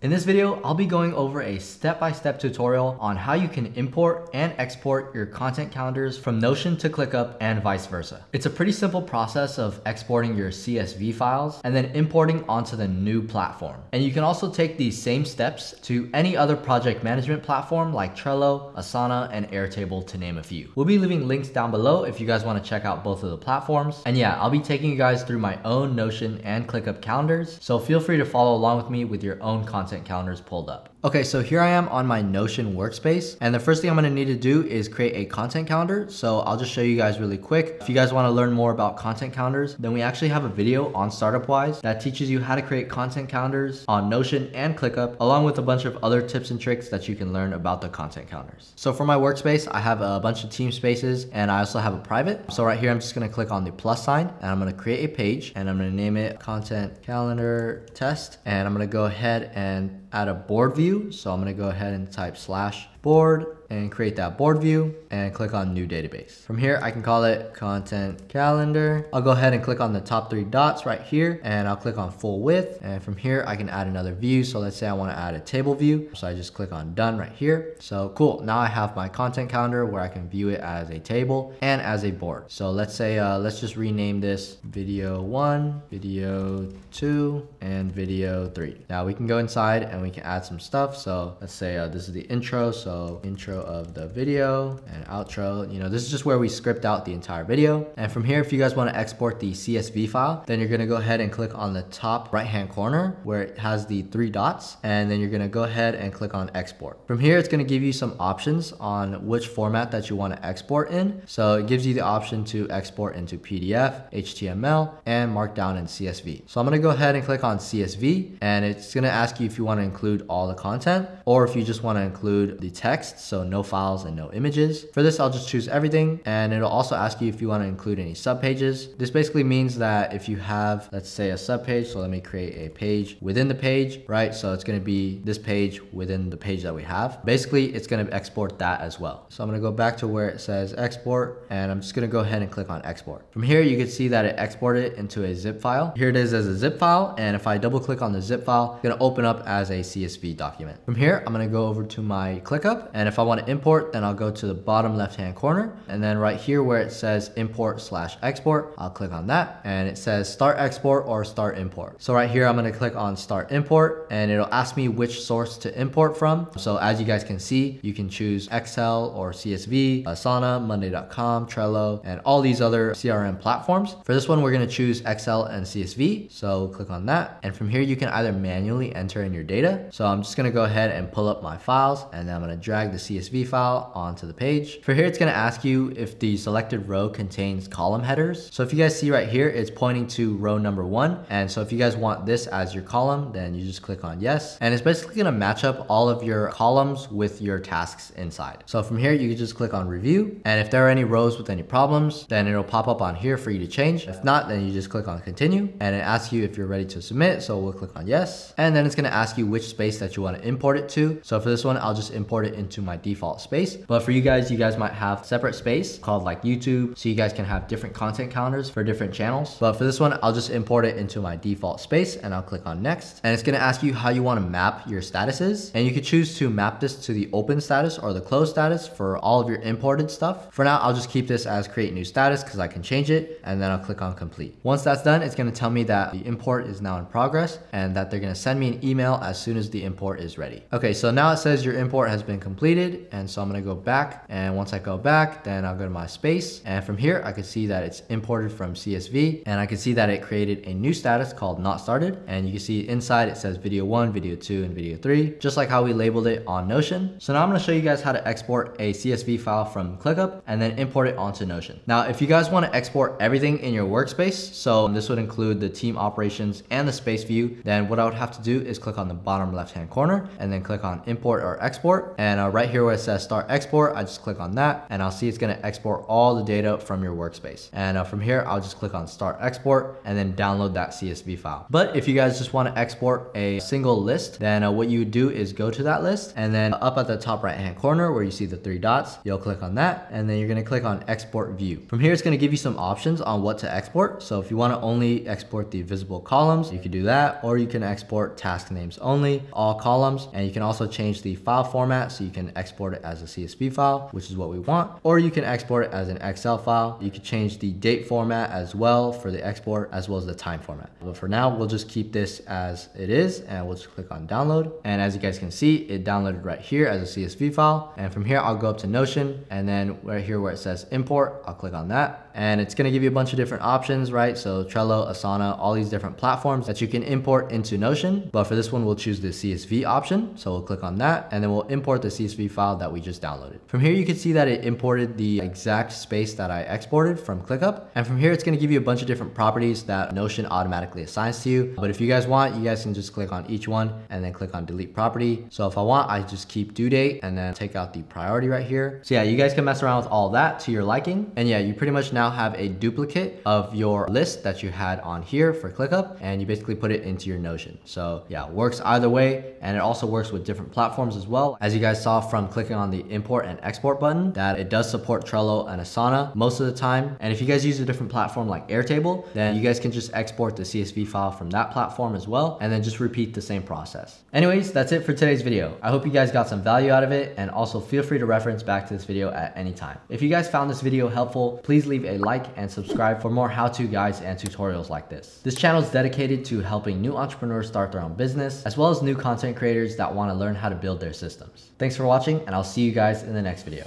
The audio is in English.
In this video, I'll be going over a step-by-step tutorial on how you can import and export your content calendars from Notion to ClickUp and vice versa. It's a pretty simple process of exporting your CSV files and then importing onto the new platform. And you can also take these same steps to any other project management platform like Trello, Asana, and Airtable to name a few. We'll be leaving links down below if you guys want to check out both of the platforms. And yeah, I'll be taking you guys through my own Notion and ClickUp calendars, so feel free to follow along with me with your own content content calendars pulled up. Okay, so here I am on my Notion workspace. And the first thing I'm gonna need to do is create a content calendar. So I'll just show you guys really quick. If you guys wanna learn more about content calendars, then we actually have a video on StartupWise that teaches you how to create content calendars on Notion and ClickUp, along with a bunch of other tips and tricks that you can learn about the content calendars. So for my workspace, I have a bunch of team spaces and I also have a private. So right here, I'm just gonna click on the plus sign and I'm gonna create a page and I'm gonna name it content calendar test. And I'm gonna go ahead and add a board view. So I'm gonna go ahead and type slash board and create that board view and click on new database. From here, I can call it content calendar. I'll go ahead and click on the top three dots right here and I'll click on full width. And from here, I can add another view. So let's say I wanna add a table view. So I just click on done right here. So cool, now I have my content calendar where I can view it as a table and as a board. So let's say, uh, let's just rename this video one, video two, and video three. Now we can go inside and we can add some stuff. So let's say uh, this is the intro. So intro of the video and outro. You know, this is just where we script out the entire video. And from here, if you guys want to export the CSV file, then you're going to go ahead and click on the top right hand corner where it has the three dots. And then you're going to go ahead and click on export. From here, it's going to give you some options on which format that you want to export in. So it gives you the option to export into PDF, HTML, and Markdown and CSV. So I'm going to go ahead and click on CSV and it's going to ask you if you want to include all the content or if you just want to include the text. So no files and no images. For this, I'll just choose everything and it'll also ask you if you want to include any subpages. This basically means that if you have, let's say a subpage, so let me create a page within the page, right? So it's going to be this page within the page that we have. Basically, it's going to export that as well. So I'm going to go back to where it says export and I'm just going to go ahead and click on export. From here, you can see that it exported into a zip file. Here it is as a zip file. And if I double click on the zip file, it's going to open up as a CSV document. From here, I'm going to go over to my ClickUp. And if I to import, then I'll go to the bottom left hand corner. And then right here where it says import slash export, I'll click on that. And it says start export or start import. So right here, I'm going to click on start import and it'll ask me which source to import from. So as you guys can see, you can choose Excel or CSV, Asana, Monday.com, Trello, and all these other CRM platforms. For this one, we're going to choose Excel and CSV. So click on that. And from here, you can either manually enter in your data. So I'm just going to go ahead and pull up my files and then I'm going to drag the CSV file onto the page. For here, it's gonna ask you if the selected row contains column headers. So if you guys see right here, it's pointing to row number one. And so if you guys want this as your column, then you just click on yes. And it's basically gonna match up all of your columns with your tasks inside. So from here, you can just click on review. And if there are any rows with any problems, then it'll pop up on here for you to change. If not, then you just click on continue and it asks you if you're ready to submit. So we'll click on yes. And then it's gonna ask you which space that you wanna import it to. So for this one, I'll just import it into my default space. But for you guys, you guys might have separate space called like YouTube. So you guys can have different content calendars for different channels. But for this one, I'll just import it into my default space and I'll click on next. And it's gonna ask you how you wanna map your statuses. And you can choose to map this to the open status or the closed status for all of your imported stuff. For now, I'll just keep this as create new status because I can change it and then I'll click on complete. Once that's done, it's gonna tell me that the import is now in progress and that they're gonna send me an email as soon as the import is ready. Okay, so now it says your import has been completed and so I'm gonna go back. And once I go back, then I'll go to my space. And from here, I can see that it's imported from CSV. And I can see that it created a new status called not started. And you can see inside it says video one, video two, and video three, just like how we labeled it on Notion. So now I'm gonna show you guys how to export a CSV file from ClickUp and then import it onto Notion. Now, if you guys wanna export everything in your workspace, so this would include the team operations and the space view, then what I would have to do is click on the bottom left-hand corner and then click on import or export. And And uh, right here where it says start export, I just click on that and I'll see it's gonna export all the data from your workspace. And uh, from here, I'll just click on start export and then download that CSV file. But if you guys just wanna export a single list, then uh, what you do is go to that list and then up at the top right hand corner where you see the three dots, you'll click on that and then you're gonna click on export view. From here, it's gonna give you some options on what to export. So if you wanna only export the visible columns, you can do that, or you can export task names only, all columns, and you can also change the file format so you can export it as a CSV file, which is what we want, or you can export it as an Excel file. You can change the date format as well for the export, as well as the time format. But for now, we'll just keep this as it is, and we'll just click on download. And as you guys can see, it downloaded right here as a CSV file. And from here, I'll go up to Notion, and then right here where it says import, I'll click on that and it's gonna give you a bunch of different options, right? So Trello, Asana, all these different platforms that you can import into Notion. But for this one, we'll choose the CSV option. So we'll click on that and then we'll import the CSV file that we just downloaded. From here, you can see that it imported the exact space that I exported from ClickUp. And from here, it's gonna give you a bunch of different properties that Notion automatically assigns to you. But if you guys want, you guys can just click on each one and then click on delete property. So if I want, I just keep due date and then take out the priority right here. So yeah, you guys can mess around with all that to your liking. And yeah, you pretty much now now have a duplicate of your list that you had on here for ClickUp and you basically put it into your Notion. So yeah, works either way and it also works with different platforms as well. As you guys saw from clicking on the import and export button that it does support Trello and Asana most of the time. And if you guys use a different platform like Airtable, then you guys can just export the CSV file from that platform as well and then just repeat the same process. Anyways, that's it for today's video. I hope you guys got some value out of it and also feel free to reference back to this video at any time. If you guys found this video helpful, please leave like and subscribe for more how-to guides and tutorials like this. This channel is dedicated to helping new entrepreneurs start their own business, as well as new content creators that want to learn how to build their systems. Thanks for watching, and I'll see you guys in the next video.